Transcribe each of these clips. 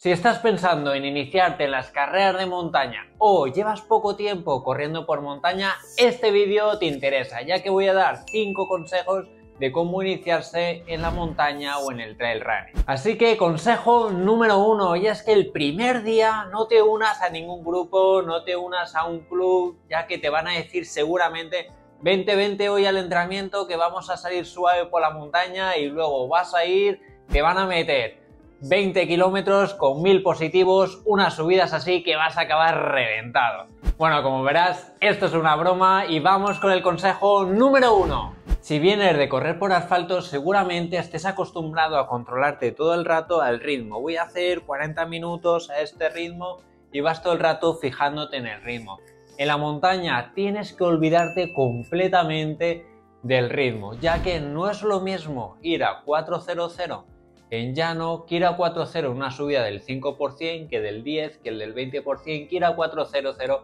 Si estás pensando en iniciarte en las carreras de montaña o llevas poco tiempo corriendo por montaña, este vídeo te interesa, ya que voy a dar 5 consejos de cómo iniciarse en la montaña o en el trail running. Así que consejo número uno, y es que el primer día no te unas a ningún grupo, no te unas a un club, ya que te van a decir seguramente vente, vente hoy al entrenamiento que vamos a salir suave por la montaña y luego vas a ir, te van a meter 20 kilómetros con 1000 positivos, unas subidas así que vas a acabar reventado. Bueno, como verás, esto es una broma y vamos con el consejo número 1. Si vienes de correr por asfalto, seguramente estés acostumbrado a controlarte todo el rato al ritmo. Voy a hacer 40 minutos a este ritmo y vas todo el rato fijándote en el ritmo. En la montaña tienes que olvidarte completamente del ritmo, ya que no es lo mismo ir a 400 en llano, Kira 4.0 una subida del 5%, que del 10, que el del 20%, Kira 4.00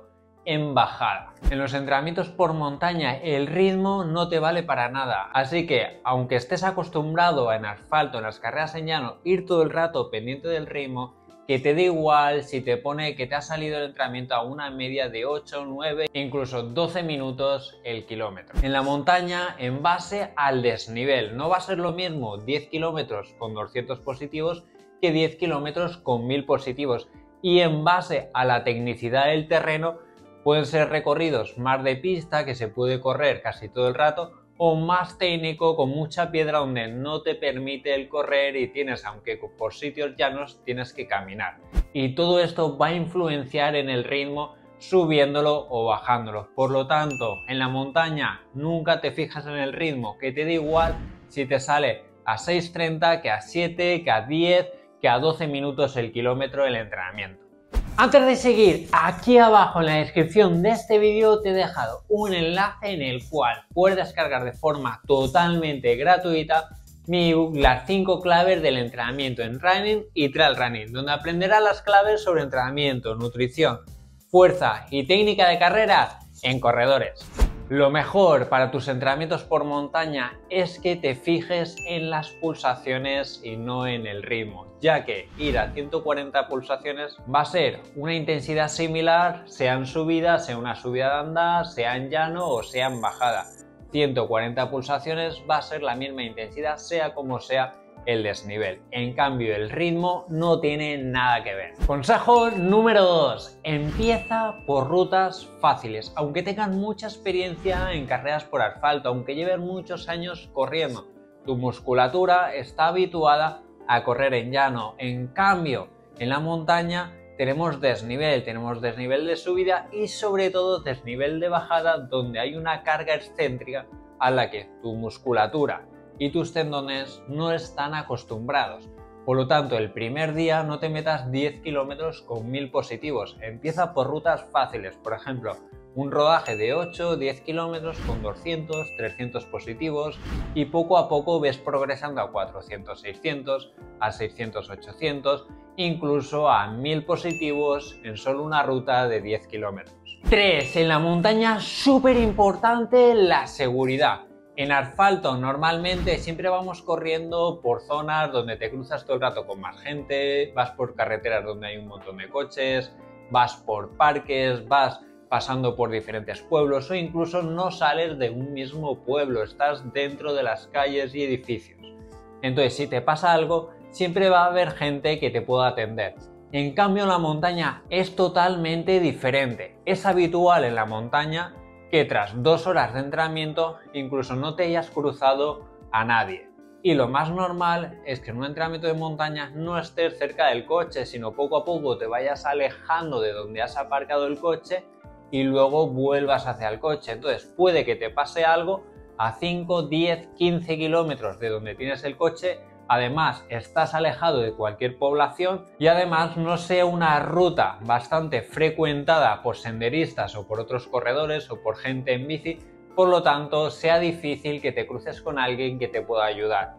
en bajada. En los entrenamientos por montaña el ritmo no te vale para nada, así que aunque estés acostumbrado en asfalto, en las carreras en llano, ir todo el rato pendiente del ritmo, que te da igual si te pone que te ha salido el entrenamiento a una media de 8, 9, incluso 12 minutos el kilómetro. En la montaña, en base al desnivel, no va a ser lo mismo 10 kilómetros con 200 positivos que 10 kilómetros con 1000 positivos. Y en base a la tecnicidad del terreno, pueden ser recorridos más de pista, que se puede correr casi todo el rato, o más técnico con mucha piedra donde no te permite el correr y tienes, aunque por sitios llanos, tienes que caminar. Y todo esto va a influenciar en el ritmo subiéndolo o bajándolo. Por lo tanto, en la montaña nunca te fijas en el ritmo, que te da igual si te sale a 6.30 que a 7, que a 10, que a 12 minutos el kilómetro del entrenamiento. Antes de seguir, aquí abajo en la descripción de este vídeo te he dejado un enlace en el cual puedes descargar de forma totalmente gratuita mi ebook Las 5 claves del entrenamiento en running y trail running, donde aprenderás las claves sobre entrenamiento, nutrición, fuerza y técnica de carrera en corredores. Lo mejor para tus entrenamientos por montaña es que te fijes en las pulsaciones y no en el ritmo, ya que ir a 140 pulsaciones va a ser una intensidad similar, sea en subida, sea una subida de andar, sea llano o sea bajada. 140 pulsaciones va a ser la misma intensidad, sea como sea el desnivel. En cambio, el ritmo no tiene nada que ver. Consejo número 2. Empieza por rutas fáciles. Aunque tengan mucha experiencia en carreras por asfalto, aunque lleven muchos años corriendo, tu musculatura está habituada a correr en llano. En cambio, en la montaña tenemos desnivel, tenemos desnivel de subida y sobre todo desnivel de bajada donde hay una carga excéntrica a la que tu musculatura y tus tendones no están acostumbrados. Por lo tanto, el primer día no te metas 10 kilómetros con 1000 positivos. Empieza por rutas fáciles, por ejemplo, un rodaje de 8, 10 kilómetros con 200, 300 positivos y poco a poco ves progresando a 400, 600, a 600, 800, incluso a 1000 positivos en solo una ruta de 10 kilómetros. 3. En la montaña, súper importante, la seguridad. En asfalto normalmente siempre vamos corriendo por zonas donde te cruzas todo el rato con más gente, vas por carreteras donde hay un montón de coches, vas por parques, vas pasando por diferentes pueblos o incluso no sales de un mismo pueblo, estás dentro de las calles y edificios. Entonces si te pasa algo, siempre va a haber gente que te pueda atender. En cambio la montaña es totalmente diferente. Es habitual en la montaña que tras dos horas de entrenamiento incluso no te hayas cruzado a nadie. Y lo más normal es que en un entrenamiento de montaña no estés cerca del coche, sino poco a poco te vayas alejando de donde has aparcado el coche y luego vuelvas hacia el coche. Entonces puede que te pase algo a 5, 10, 15 kilómetros de donde tienes el coche Además, estás alejado de cualquier población y además no sea una ruta bastante frecuentada por senderistas o por otros corredores o por gente en bici, por lo tanto sea difícil que te cruces con alguien que te pueda ayudar.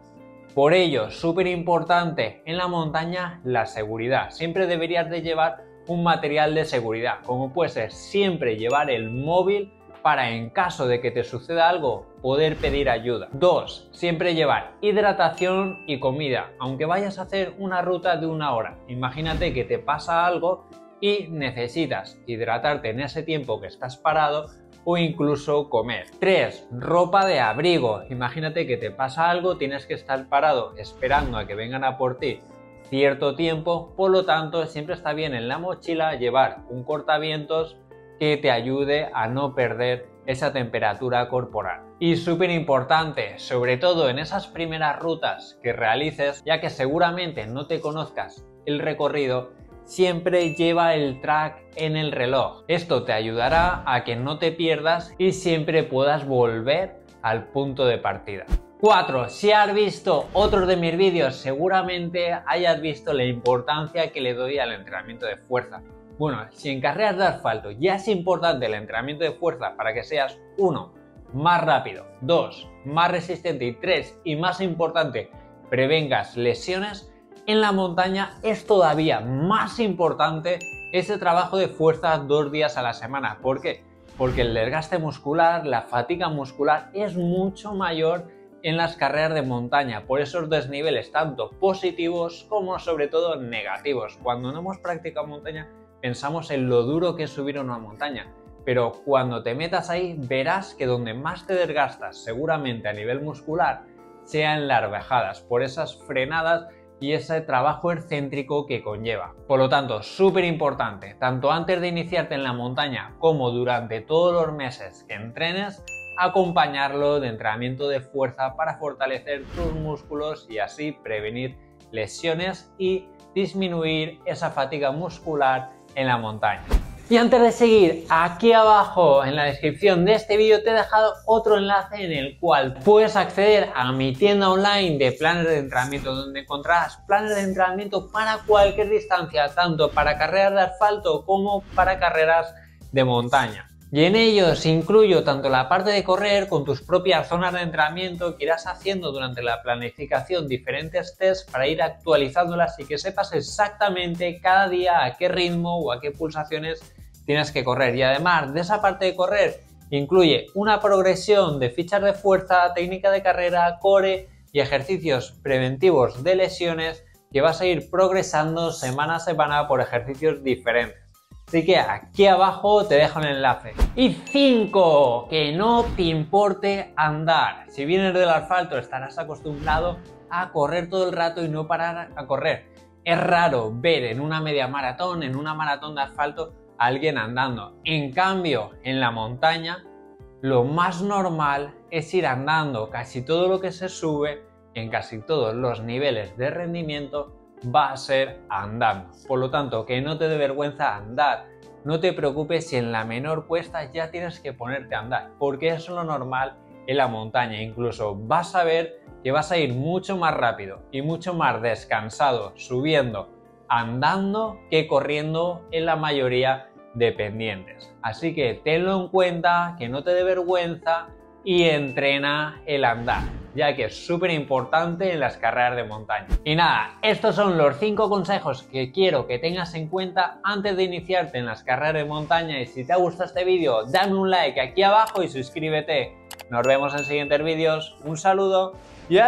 Por ello, súper importante en la montaña la seguridad. Siempre deberías de llevar un material de seguridad, como puede ser siempre llevar el móvil para en caso de que te suceda algo poder pedir ayuda. 2. Siempre llevar hidratación y comida, aunque vayas a hacer una ruta de una hora. Imagínate que te pasa algo y necesitas hidratarte en ese tiempo que estás parado o incluso comer. 3. Ropa de abrigo. Imagínate que te pasa algo, tienes que estar parado esperando a que vengan a por ti cierto tiempo, por lo tanto siempre está bien en la mochila llevar un cortavientos que te ayude a no perder esa temperatura corporal. Y súper importante, sobre todo en esas primeras rutas que realices, ya que seguramente no te conozcas el recorrido, siempre lleva el track en el reloj. Esto te ayudará a que no te pierdas y siempre puedas volver al punto de partida. 4. Si has visto otros de mis vídeos, seguramente hayas visto la importancia que le doy al entrenamiento de fuerza. Bueno, si en carreras de asfalto ya es importante el entrenamiento de fuerza para que seas 1. más rápido, 2. más resistente y 3. y más importante, prevengas lesiones, en la montaña es todavía más importante ese trabajo de fuerza dos días a la semana. ¿Por qué? Porque el desgaste muscular, la fatiga muscular es mucho mayor en las carreras de montaña, por esos desniveles tanto positivos como sobre todo negativos. Cuando no hemos practicado montaña pensamos en lo duro que es subir una montaña, pero cuando te metas ahí verás que donde más te desgastas seguramente a nivel muscular sea en las bajadas, por esas frenadas y ese trabajo excéntrico que conlleva. Por lo tanto, súper importante, tanto antes de iniciarte en la montaña como durante todos los meses que entrenes, acompañarlo de entrenamiento de fuerza para fortalecer tus músculos y así prevenir lesiones y disminuir esa fatiga muscular en la montaña. Y antes de seguir, aquí abajo en la descripción de este vídeo te he dejado otro enlace en el cual puedes acceder a mi tienda online de planes de entrenamiento donde encontrarás planes de entrenamiento para cualquier distancia, tanto para carreras de asfalto como para carreras de montaña. Y en ellos incluyo tanto la parte de correr con tus propias zonas de entrenamiento que irás haciendo durante la planificación diferentes tests para ir actualizándolas y que sepas exactamente cada día a qué ritmo o a qué pulsaciones tienes que correr. Y además de esa parte de correr incluye una progresión de fichas de fuerza, técnica de carrera, core y ejercicios preventivos de lesiones que vas a ir progresando semana a semana por ejercicios diferentes. Así que aquí abajo te dejo el enlace. Y 5. Que no te importe andar. Si vienes del asfalto estarás acostumbrado a correr todo el rato y no parar a correr. Es raro ver en una media maratón, en una maratón de asfalto, a alguien andando. En cambio, en la montaña, lo más normal es ir andando. Casi todo lo que se sube, en casi todos los niveles de rendimiento, va a ser andando. Por lo tanto, que no te dé vergüenza andar. No te preocupes si en la menor cuesta ya tienes que ponerte a andar, porque es lo normal en la montaña. Incluso vas a ver que vas a ir mucho más rápido y mucho más descansado subiendo andando que corriendo en la mayoría de pendientes. Así que tenlo en cuenta, que no te dé vergüenza y entrena el andar ya que es súper importante en las carreras de montaña. Y nada, estos son los 5 consejos que quiero que tengas en cuenta antes de iniciarte en las carreras de montaña y si te ha gustado este vídeo, dame un like aquí abajo y suscríbete. Nos vemos en siguientes vídeos, un saludo y